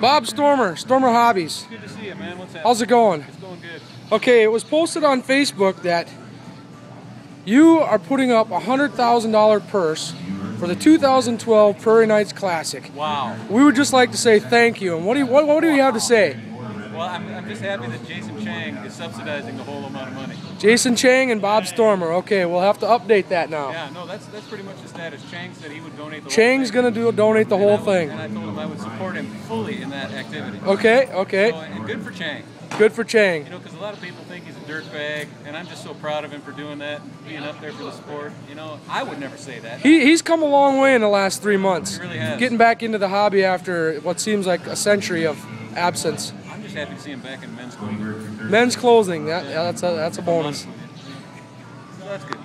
Bob Stormer, Stormer Hobbies. Good to see you, man. What's happening? How's it going? It's going good. Okay, it was posted on Facebook that you are putting up a hundred thousand dollar purse for the 2012 Prairie Knights Classic. Wow. We would just like to say thank you. And what do you what, what do you have to say? Well, I'm, I'm just happy that Jason Chang is subsidizing the whole amount of money. Jason Chang and Bob Stormer. Okay, we'll have to update that now. Yeah, no, that's that's pretty much the status. Chang said he would donate the Chang's whole thing. gonna do donate the And whole thing. And I him I would support him fully in that activity. Okay, okay. So, and good for Chang. Good for Chang. You know, because a lot of people think he's a dirtbag, and I'm just so proud of him for doing that, being up there for the sport. You know, I would never say that. He, he's come a long way in the last three months. He really has. Getting back into the hobby after what seems like a century of absence. I'm just happy to see him back in men's clothing. Men's clothing, that, yeah, that's a, that's a bonus. So that's good.